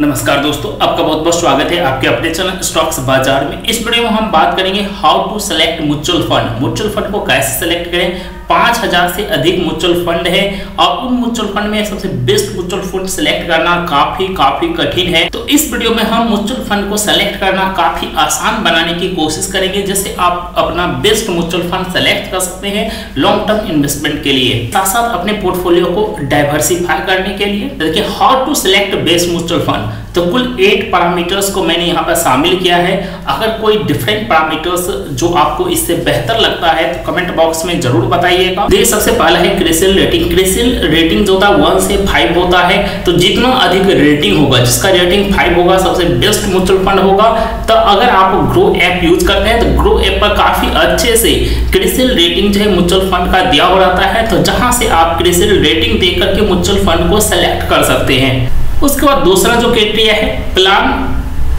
नमस्कार दोस्तों, आपका बहुत बहुत स्वागत है आपके अपने चैनल स्टॉक्स बाज़ार में। इस वीडियो में हम बात करेंगे how to select mutual fund mutual fund को कैसे सेलेक्ट करें पाँच हज़ार से अधिक म्यूचुअल फंड है। और उन म्यूचुअल फंड में सबसे बेस्ट म्यूचुअल फंड सेलेक्ट करना काफ़ी काफ़ी कठिन है। तो इस वीडियो में हम म्यूचुअल फंड को सेलेक्ट करना काफ़ी आसान बनाने की कोशिश करेंगे, जिससे आप अपना बेस्ट म्यूचुअल फंड सेलेक्ट कर सकते हैं लॉन्ग टर्म इन्वेस्टमेंट के लिए। साथ साथ अपने पोर्टफोलियो को डाइवर्सिफाई करने के लिए। देखिए how to select best mutual fund तो कुल एट पैरामीटर्स को मैंने यहाँ पर शामिल किया है। अगर कोई डिफरेंट पैरामीटर्स जो आपको इससे बेहतर लगता है तो कमेंट बॉक्स में ज़रूर बताइएगा। देखिए सबसे पहला है क्रिसिल रेटिंग क्रिसिल रेटिंग जो है वन से फाइव होता है। तो जितना अधिक रेटिंग होगा, जिसका रेटिंग फाइव होगा, सबसे बेस्ट म्यूचुअल फंड होगा। तो अगर आप ग्रो ऐप यूज़ करते हैं तो ग्रो ऐप पर काफ़ी अच्छे से क्रिसिल रेटिंग जो है म्यूचुअल फंड का दिया हो रहता है। तो जहाँ से आप क्रिसिल रेटिंग देकर के म्यूचुअल फंड को सेलेक्ट कर सकते हैं। उसके बाद दूसरा जो क्राइटेरिया है प्लान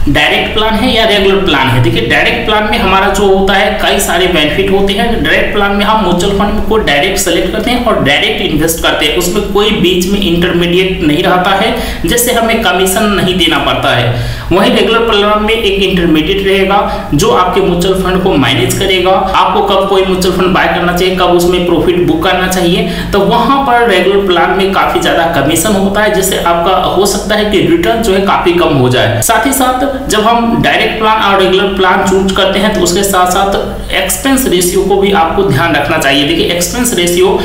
डायरेक्ट प्लान है या रेगुलर प्लान है? देखिए, डायरेक्ट प्लान में हमारा जो होता है, कई सारे बेनिफिट होते हैं। डायरेक्ट प्लान में हम म्यूचुअल फंड को डायरेक्ट सेलेक्ट करते हैं और डायरेक्ट इन्वेस्ट करते हैं। उसमें कोई बीच में इंटरमीडिएट नहीं रहता है जिससे हमें कमीशन नहीं देना पड़ता है। वहीं रेगुलर प्लान में एक इंटरमीडिएट रहेगा, जो आपके म्यूचुअल फंड को मैनेज करेगा। आपको कब कोई म्यूचुअल फंड बाय करना चाहिए, कब उसमें प्रॉफिट बुक करना चाहिए। तो वहाँ पर रेगुलर प्लान में काफ़ी ज़्यादा कमीशन होता है, जिससे आपका हो सकता है कि रिटर्न जो है काफ़ी कम हो जाए। साथ ही साथ जब हम डायरेक्ट प्लान और रेगुलर प्लान चूज़ करते हैं तो उसके साथ साथ एक्सपेंस रेशियो को भी आपको ध्यान रखना चाहिए। देखिए एक्सपेंस रेशियो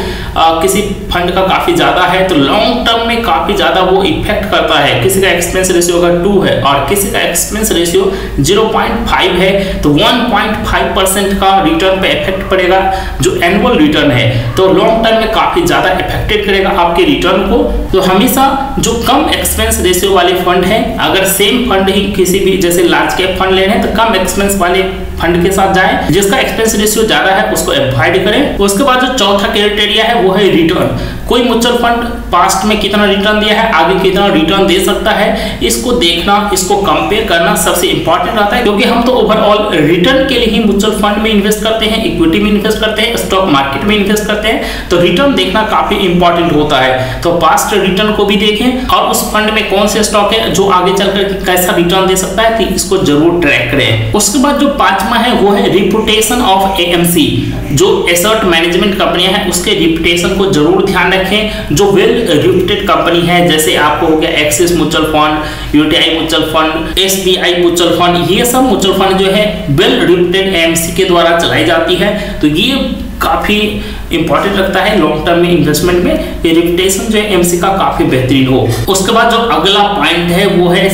किसी फंड का काफ़ी ज़्यादा है तो लॉन्ग टर्म में काफ़ी ज़्यादा वो इफ़ेक्ट करता है। किसी का एक्सपेंस रेशियो अगर टू है और किसी का एक्सपेंस रेशियो 0.5 है तो 1.5 परसेंट का रिटर्न पे इफ़ेक्ट पड़ेगा, जो एनुअल रिटर्न है। तो लॉन्ग टर्म में काफ़ी ज़्यादा इफेक्टेड करेगा आपके रिटर्न को। तो हमेशा जो कम एक्सपेंस रेशियो वाले फंड है, अगर सेम फंड ही किसी भी जैसे लार्ज कैप फंड ले रहे हैं तो कम एक्सपेंस वाले फंड के साथ जाएँ, जिसका एक्सपेंस रेशियो ज़्यादा है, उसको अवॉइड करें। उसके बाद जो चौथा क्राइटेरिया है, वो है रिटर्न कोई म्यूचुअल फंड पास्ट में कितना रिटर्न दिया है, आगे कितना रिटर्न दे सकता है, इसको देखना, इसको कंपेयर करना सबसे इंपॉर्टेंट रहता है, क्योंकि हम तो ओवरऑल रिटर्न के लिए ही म्यूचुअल फंड में इन्वेस्ट करते हैं इक्विटी में इन्वेस्ट करते हैं स्टॉक मार्केट में इन्वेस्ट करते हैं तो रिटर्न देखना काफ़ी इंपॉर्टेंट होता है। तो पास्ट रिटर्न को भी देखें, और उस फंड में कौन से स्टॉक है जो आगे चलकर कैसा रिटर्न दे सकता है तो इसको ज़रूर ट्रैक करें। उसके बाद जो पांचवा है, वो है रिपुटेशन ऑफ़ एएमसी जो एसर्ट मैनेजमेंट कंपनियाँ हैं, उसके रिपुटेशन को ज़रूर ध्यान रखें, जो वेल रिप्यूटेड कंपनी है, जैसे आपको हो गया Axis mutual fund UTI mutual fund SBI mutual fund ये सब म्यूचुअल फंड जो है वेल रिप्यूटेड एएमसी के द्वारा चलाई जाती है। तो ये काफ़ी इंपॉर्टेंट लगता है लॉन्ग टर्म में इन्वेस्टमेंट में, ये रिपुटेशन जो है एमसी का काफ़ी बेहतरीन हो। उसके बाद जो अगला पॉइंट है, वो है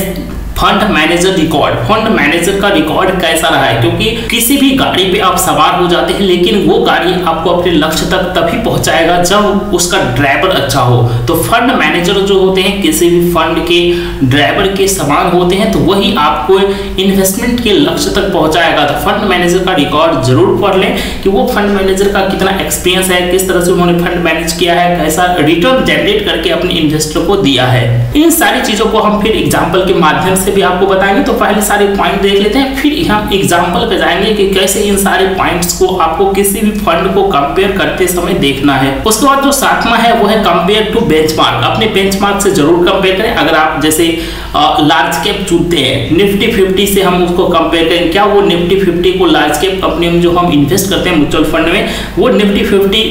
fund manager record fund manager का रिकॉर्ड कैसा रहा है? क्योंकि किसी भी गाड़ी पे आप सवार हो जाते हैं, लेकिन वो गाड़ी आपको अपने लक्ष्य तक तभी पहुंचाएगा जब उसका ड्राइवर अच्छा हो। तो फंड मैनेजर जो होते हैं, किसी भी फंड के ड्राइवर के समान होते हैं तो वही आपको इन्वेस्टमेंट के लक्ष्य तक पहुंचाएगा। तो फंड मैनेजर का रिकॉर्ड ज़रूर पढ़ लें कि वो फंड मैनेजर का कितना एक्सपीरियंस है, किस तरह से उन्होंने फंड मैनेज किया है, कैसा रिटर्न जनरेट करके अपने इन्वेस्टर को दिया है। इन सारी चीज़ों को हम फिर एग्ज़ाम्पल के माध्यम से भी आपको बताएँगे तो पहले सारे पॉइंट देख लेते हैं, फिर हम एग्ज़ाम्पल पे जाएँगे कि कैसे इन सारे पॉइंट्स को आपको किसी भी फंड को कंपेयर करते समय देखना है। उसके बाद जो सातवां है, वो है कंपेयर टू बेंचमार्क अपने बेंचमार्क से ज़रूर कंपेयर करें। अगर आप जैसे लार्ज कैप चुनते हैं निफ्टी फिफ्टी से हम उसको कंपेयर करें। क्या वो निफ्टी फिफ्टी को लार्ज कैप कंपनी में जो हम इन्वेस्ट करते हैं म्यूचुअल फंड में, वो निफ्टी फिफ्टी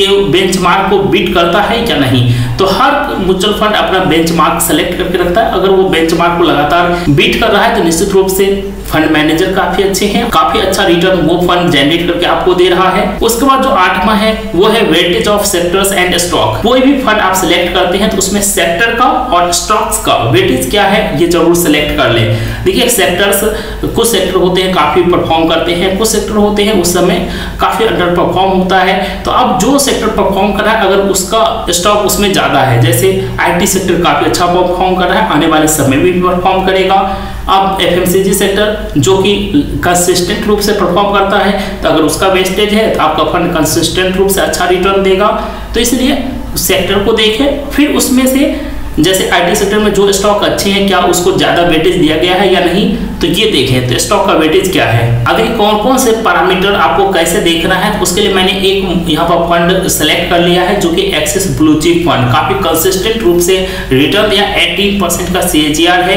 के बेंचमार्क को बीट करता है या नहीं? तो हर म्यूचुअल फंड अपना बेंचमार्क सेलेक्ट करके रखता है। अगर वो बेंचमार्क को लगातार बीट कर रहा है तो निश्चित रूप से फंड मैनेजर काफ़ी अच्छे हैं, काफ़ी अच्छा रिटर्न वो फंड जनरेट करके आपको दे रहा है। उसके बाद जो आठवां है, वो है weightage of sectors and stock कोई भी फंड आप सिलेक्ट करते हैं तो उसमें सेक्टर का और स्टॉक्स का वेटेज क्या है, ये ज़रूर सिलेक्ट कर ले। देखिए सेक्टर्स कुछ सेक्टर होते हैं, काफ़ी परफॉर्म करते हैं, कुछ सेक्टर होते हैं, उस समय काफ़ी अंडर परफॉर्म होता है। तो अब जो सेक्टर परफॉर्म कर रहा है, अगर उसका स्टॉक उसमें ज़्यादा है, जैसे आईटी सेक्टर काफ़ी अच्छा परफॉर्म कर रहा है, आने वाले समय में भी परफॉर्म करेगा। अब एफ़ सेक्टर जो कि कंसिस्टेंट रूप से परफॉर्म करता है तो अगर उसका वेस्टेज है तो आपका फंड कंसिस्टेंट रूप से अच्छा रिटर्न देगा। तो इसलिए सेक्टर को देखें, फिर उसमें से जैसे आईटी सेक्टर में जो स्टॉक अच्छे हैं, क्या उसको ज़्यादा वेटेज दिया गया है या नहीं? तो ये देखें तो स्टॉक का वेटेज क्या है? अभी कौन कौन से पैरामीटर आपको कैसे देखना है? तो उसके लिए मैंने एक यहाँ पर फंड सेलेक्ट कर लिया है, जो कि एक्सिस ब्लू चिप फंड काफ़ी कंसिस्टेंट रूप से रिटर्न या 18 परसेंट का CAGR है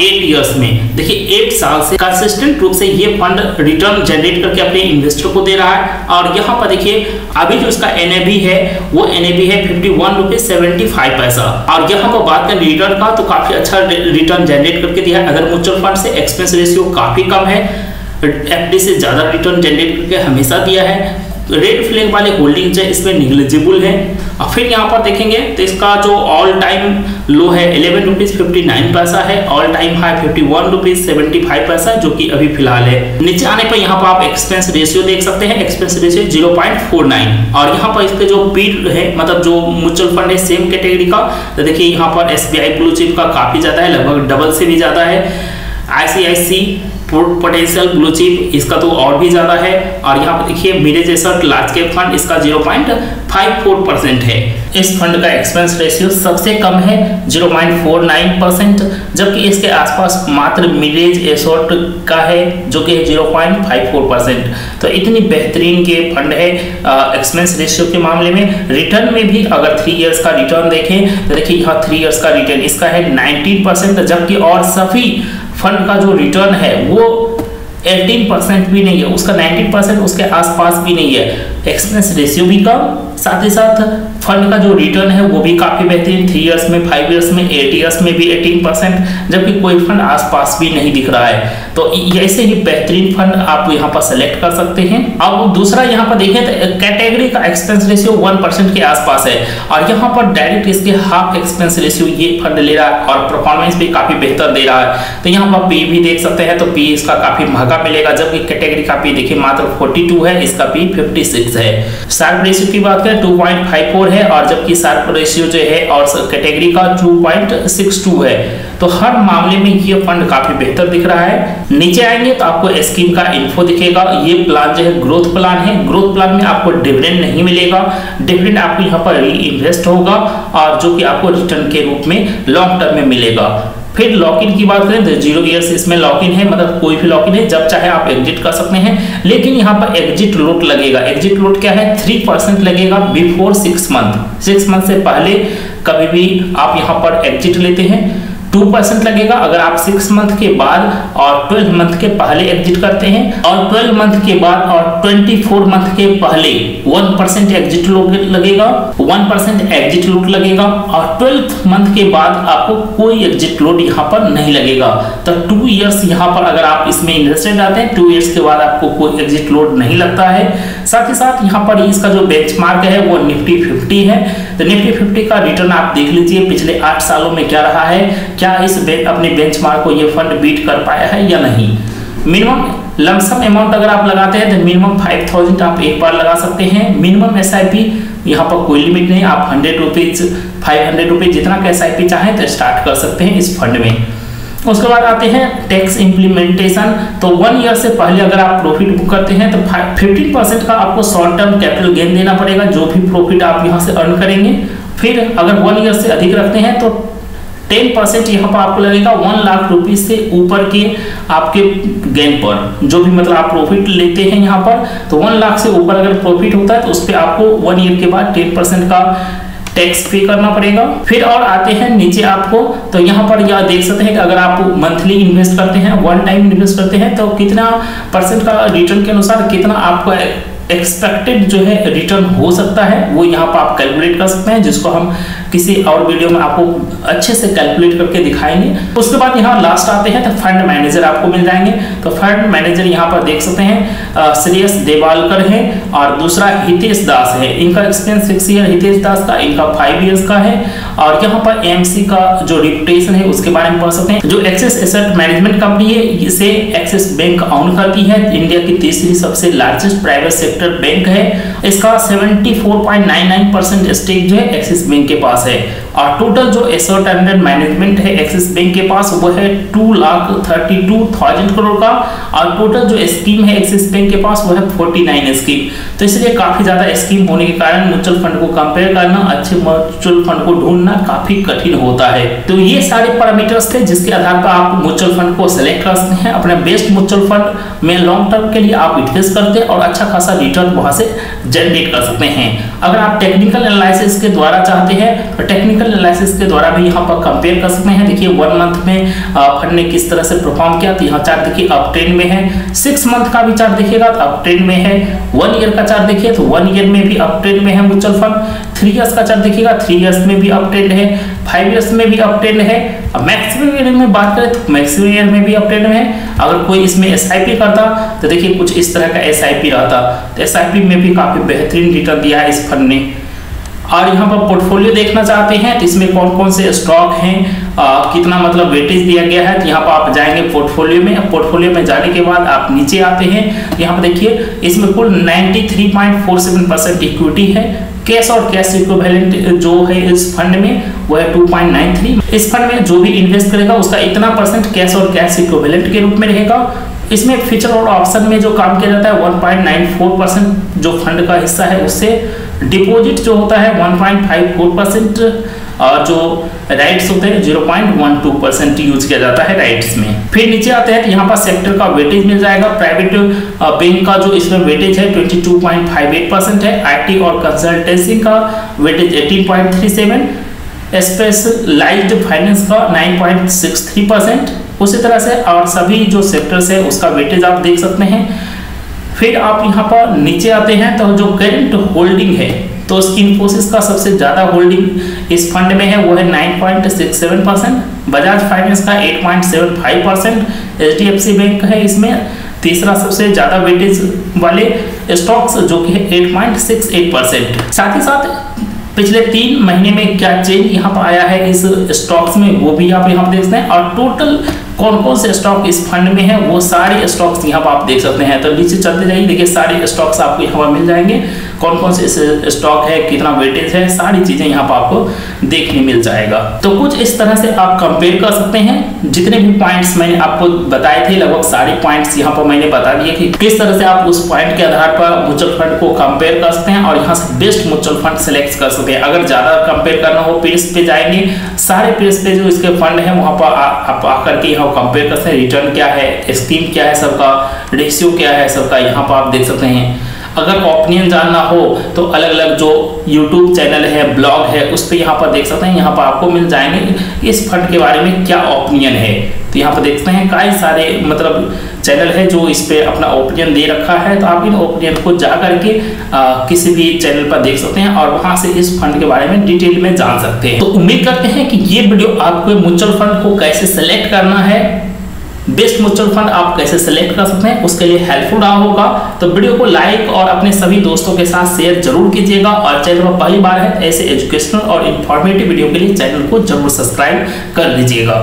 एट ईयर्स में। देखिए एट साल से कंसिस्टेंट रूप से ये फंड रिटर्न जनरेट करके अपने इन्वेस्टर को दे रहा है। और यहाँ पर देखिए, अभी जो इसका एन है, वो एन है फिफ्टी वन रुपीज़ पैसा। और यहाँ पर बात करें रिटर्न का तो काफ़ी अच्छा रिटर्न जनरेट करके दिया अगर म्यूचुअल फंड से एक्सपेंस रेशियो काफ़ी कम है। एफडी से ज़्यादा रिटर्न जनरेट करके हमेशा दिया है। रेड फ्लैग वाले होल्डिंग जो इसमें निग्लिजिबल है। और फिर यहाँ पर देखेंगे तो इसका जो ऑल टाइम लो है इलेवन रुपीज़ फिफ्टी नाइन पैसा है। All time high fifty one rupees seventy five पैसा, जो कि अभी फ़िलहाल है। नीचे आने पर यहाँ पर आप एक्सपेंस रेशियो देख सकते हैं। Expense ratio zero point four nine और यहाँ पर इसके जो पीड है मतलब जो म्यूचुअल फंड है सेम कैटेगरी का तो देखिए यहाँ पर S B I blue chip का काफ़ी ज़्यादा है, लगभग डबल से भी ज़्यादा है। आईसीआईसी पोटेंशियल ब्लू चिप इसका तो और भी ज़्यादा है। और यहाँ पर देखिए मिडे जैसा लार्ज कैप फंड इसका 0.54 परसेंट है। इस फंड का एक्सपेंस रेशियो सबसे कम है 0.49 परसेंट जबकि इसके आसपास मात्र मिडेज एसोर्ट का है, जो कि 0.54 परसेंट तो इतनी बेहतरीन के फंड है एक्सपेंस रेशियो के मामले में। रिटर्न में भी अगर थ्री इयर्स का रिटर्न देखें तो देखिए, यहाँ थ्री इयर्स का रिटर्न इसका है नाइनटीन जबकि और सभी फंड का जो रिटर्न है, वो 18 परसेंट भी नहीं है, उसका 19 परसेंट उसके आसपास भी नहीं है। एक्सपेंस रेशियो भी कम, साथ ही साथ फंड का जो रिटर्न है, वो भी काफ़ी बेहतरीन। थ्री इयर्स में फाइव इयर्स में एट इयर्स में भी एटीन परसेंट जबकि कोई फंड आसपास भी नहीं दिख रहा है। तो ऐसे ही बेहतरीन फंड आप यहाँ पर सेलेक्ट कर सकते हैं। अब दूसरा यहाँ पर देखें तो कैटेगरी का एक्सपेंस रेशियो वन परसेंट के आसपास है। और यहाँ पर डायरेक्ट इसके हाफ़ एक्सपेंस रेशियो ये फंड ले रहा है, और परफॉर्मेंस भी काफ़ी बेहतर दे रहा है। तो यहाँ पर पी भी देख सकते हैं तो पी इसका काफ़ी महँगा मिलेगा, जबकि कैटेगरी का पी देखिए मात्र फोर्टी है, इसका पी फिफ्टी है। शार्प रेशियो की बात करें टू है और जबकि शार्प रेशियो जो है और कैटेगरी का 2.62 है। तो हर मामले में ये फंड काफ़ी बेहतर दिख रहा है। नीचे आएँगे तो आपको स्कीम का इन्फो दिखेगा। ये प्लान जो है ग्रोथ प्लान है। ग्रोथ प्लान में आपको डिविडेंड नहीं मिलेगा। डिविडेंड आपको यहाँ पर इन्वेस्ट होगा और जो कि आपको रिटर्न के रूप में लॉन्ग टर्म में मिलेगा। फिर लॉक इन की बात करें तो ज़ीरो ईयर्स इसमें लॉक इन है मतलब कोई भी लॉक इन है, जब चाहे आप एग्जिट कर सकते हैं। लेकिन यहाँ पर एग्जिट लोट लगेगा। एग्जिट लोट क्या है? थ्री परसेंट लगेगा before six month six month से पहले कभी भी आप यहाँ पर एग्जिट लेते हैं। टू परसेंट लगेगा अगर आप सिक्स मंथ के बाद और ट्वेल्व मंथ के पहले एग्जिट करते हैं और ट्वेल्व मंथ के बाद और ट्वेंटी फोर मंथ के पहले वन परसेंट एग्जिट लगेगा, वन परसेंट एग्जिट लूट लगेगा और ट्वेल्थ मंथ के बाद आपको कोई एग्जिट लोड यहाँ पर नहीं लगेगा। तो टू ईयर्स यहाँ पर अगर आप इसमें इन्वेस्टेड आते हैं, टू ईयर्स के बाद आपको कोई एग्जिट लोड नहीं लगता है। साथ ही साथ यहाँ पर इसका जो बेंचमार्क है वो निफ्टी फिफ्टी है। तो निफ्टी फिफ्टी का रिटर्न आप देख लीजिए पिछले आठ सालों में क्या रहा है? क्या इस बे, अपने बेंचमार्क को ये फंड बीट कर पाया है या नहीं? मिनिमम लमसम अमाउंट अगर आप लगाते हैं तो मिनिमम फाइव थाउज़ेंड आप एक बार लगा सकते हैं। मिनिमम एस आई पी यहाँ पर कोई लिमिट नहीं आप hundred rupees five hundred rupees जितना का एस आई पी चाहें तो स्टार्ट कर सकते हैं इस फंड में। उसके बाद आते हैं टैक्स इंप्लीमेंटेशन तो वन ईयर से पहले अगर आप प्रॉफिट बुक करते हैं तो फिफ्टीन परसेंट का आपको शॉर्ट टर्म कैपिटल गेन देना पड़ेगा, जो भी प्रॉफिट आप यहाँ से अर्न करेंगे. फिर अगर वन ईयर से अधिक रखते हैं तो टेन परसेंट यहाँ पर आपको लगेगा वन लाख रुपीज़ से ऊपर के आपके गेन पर. जो भी मतलब आप प्रॉफिट लेते हैं यहाँ पर तो वन लाख से ऊपर अगर प्रॉफिट होता है तो उस पर आपको वन ईयर के बाद टेन परसेंट का टैक्स पे करना पड़ेगा। फिर और आते हैं नीचे आपको तो यहाँ पर यह देख सकते हैं कि अगर आप मंथली इन्वेस्ट करते हैं वन टाइम इन्वेस्ट करते हैं तो कितना परसेंट का रिटर्न के अनुसार कितना आपको एक्सपेक्टेड जो है रिटर्न हो सकता है, वो यहाँ पर आप कैलकुलेट कर सकते हैं, जिसको हम किसी और वीडियो में आपको अच्छे से कैलकुलेट करके दिखाएँगे। उसके बाद यहाँ लास्ट आते हैं तो फंड मैनेजर आपको मिल जाएँगे। तो फंड मैनेजर यहाँ पर देख सकते हैं श्रेयस देवालकर है और दूसरा हितेश दास है। इनका experience six year Hitesh Das का, इनका फाइव ईयर्स का है। और यहाँ पर एम का जो रिपुटेशन है, उसके बारे में पढ़ सकते हैं। जो एक्सेस एसेट मैनेजमेंट कंपनी है, इसे एक्सेस बैंक ऑन करती है। इंडिया की तीसरी सबसे largest private sector sector bank है। इसका 74.99 परसेंट स्टेक जो है एक्सिस बैंक के पास है। और टोटल जो एसर्ट अंडर मैनेजमेंट है एक्सिस बैंक के पास, वो है two lakh thirty two thousand crore का। और टोटल जो स्कीम है एक्सिस बैंक के पास, वो है फोर्टी नाइन स्कीम तो इसलिए काफ़ी ज़्यादा स्कीम होने के कारण म्यूचुअल फंड को कंपेयर करना, अच्छे म्यूचुअल फंड को ढूंढना काफ़ी कठिन होता है। तो ये सारे पैरामीटर्स थे जिसके आधार पर आप म्यूचुअल फंड को सिलेक्ट कर सकते हैं। अपने बेस्ट म्यूचुअल फंड में लॉन्ग टर्म के लिए आप इन्वेस्ट करते हैं और अच्छा खासा रिटर्न वहाँ से जनरेट कर सकते हैं। अगर आप टेक्निकल एनालिसिस के द्वारा चाहते हैं तो टेक्निकल एनालिसिस के द्वारा भी यहाँ पर कंपेयर कर सकते हैं। देखिए वन मंथ में फंड ने किस तरह से परफॉर्म किया। तो यहाँ चार्ट देखिए अप ट्रेंड में है। सिक्स मंथ का भी चार्ट देखिएगा तो अप ट्रेंड में है। वन ईयर का चार्ट देखिए तो वन ईयर में भी अपट्रेंड में है म्यूचुअल फंड थ्री ईयर्स का चार्ट देखिएगा थ्री ईयर्स में भी अपट्रेंड है फाइव ईयर्स में भी अपट्रेंड है। मैक्सिमम ईयर में बात करें तो मैक्सिमम ईयर में भी अपट्रेंड में है। अगर कोई इसमें एस करता तो देखिए कुछ इस तरह का एस रहता तो एस में भी काफ़ी बेहतरीन रिटर्न दिया है इस फंड ने। और यहाँ पर पोर्टफोलियो देखना चाहते हैं तो इसमें कौन कौन से स्टॉक हैं? कितना मतलब वेटेज दिया गया है? तो यहाँ पर आप जाएँगे पोर्टफोलियो में। पोर्टफोलियो में जाने के बाद आप नीचे आते हैं। यहाँ पर देखिए, इसमें कुल 93.47 परसेंट इक्विटी है। कैश और कैश इक्विवेलेंट जो है इस फंड में, वो है 2.93 इस फंड में जो भी इन्वेस्ट करेगा, उसका इतना परसेंट कैश और कैश इक्विवेलेंट के रूप में रहेगा। इसमें फीचर और ऑप्शन में जो काम किया जाता है 1.94 परसेंट जो फंड का हिस्सा है, उससे डिपॉजिट जो होता है 1.54 परसेंट और जो राइट्स होते हैं 0.12 परसेंट यूज़ किया जाता है राइट्स में। फिर नीचे आते हैं तो यहाँ पर सेक्टर का वेटेज मिल जाएगा। प्राइवेट बैंक का जो इसमें वेटेज है 22.58 परसेंट है। आईटी और कंसल्टेंसी का वेटेज 18.37 स्पेशलाइज्ड फाइनेंस का 9.63 परसेंट। उसी तरह से और सभी जो सेक्टर्स है, उसका वेटेज आप देख सकते हैं। फिर आप यहाँ पर नीचे आते हैं तो जो करेंट होल्डिंग है तो इन्फोसिस का सबसे ज़्यादा होल्डिंग इस फंड में है, वो है 9.67 परसेंट बजाज फाइनेंस का 8.75 परसेंट एच बैंक है इसमें, तीसरा सबसे ज़्यादा वेटेज वाले स्टॉक्स जो कि है 8.68 परसेंट साथ ही साथ पिछले तीन महीने में क्या चेंज यहाँ पर आया है इस स्टॉक्स में, वो भी आप यहाँ पर देख सकते हैं। और टोटल कौन कौन से स्टॉक इस फंड में है, वो सारे स्टॉक्स यहाँ पर आप देख सकते हैं। तो नीचे चलते जाइए, देखिए सारे स्टॉक्स आपको यहाँ पर मिल जाएँगे। कौन कौन से स्टॉक है, कितना वेटेज है, सारी चीज़ें यहाँ पर आपको देखने मिल जाएगा। तो कुछ इस तरह से आप कंपेयर कर सकते हैं। जितने भी पॉइंट्स मैंने आपको बताए थे, लगभग सारे पॉइंट्स यहाँ पर मैंने बता दिए कि किस तरह से आप उस पॉइंट के आधार पर म्यूचुअल फंड को कंपेयर कर सकते हैं और यहाँ से बेस्ट म्यूचुअल फंड सेलेक्ट कर सकते हैं। अगर ज़्यादा कंपेयर करना हो पेज पे जाएँगे, सारे पेज पे जो इसके फंड है, वहाँ पर आप आकर के यहाँ कंपेयर कर सकते हैं। रिटर्न क्या है स्कीम क्या है सबका रेशियो क्या है सबका, यहाँ पर आप देख सकते हैं। अगर ओपिनियन जानना हो तो अलग अलग जो यूट्यूब चैनल है ब्लॉग है, उस पर यहाँ पर देख सकते हैं, यहाँ पर आपको मिल जाएँगे इस फंड के बारे में क्या ओपिनियन है। तो यहाँ पर देखते हैं, कई सारे मतलब चैनल है जो इस पे अपना ओपिनियन दे रखा है तो आप इन ओपिनियन को जा करके किसी भी चैनल पर देख सकते हैं और वहाँ से इस फंड के बारे में डिटेल में जान सकते हैं। तो उम्मीद करते हैं कि ये वीडियो आपको म्यूचुअल फंड को कैसे सेलेक्ट करना है बेस्ट म्यूचुअल फंड आप कैसे सेलेक्ट कर सकते हैं, उसके लिए हेल्पफुल रहा होगा। तो वीडियो को लाइक और अपने सभी दोस्तों के साथ शेयर ज़रूर कीजिएगा। और चैनल पर पहली बार है, ऐसे एजुकेशनल और इन्फॉर्मेटिव वीडियो के लिए चैनल को ज़रूर सब्सक्राइब कर लीजिएगा।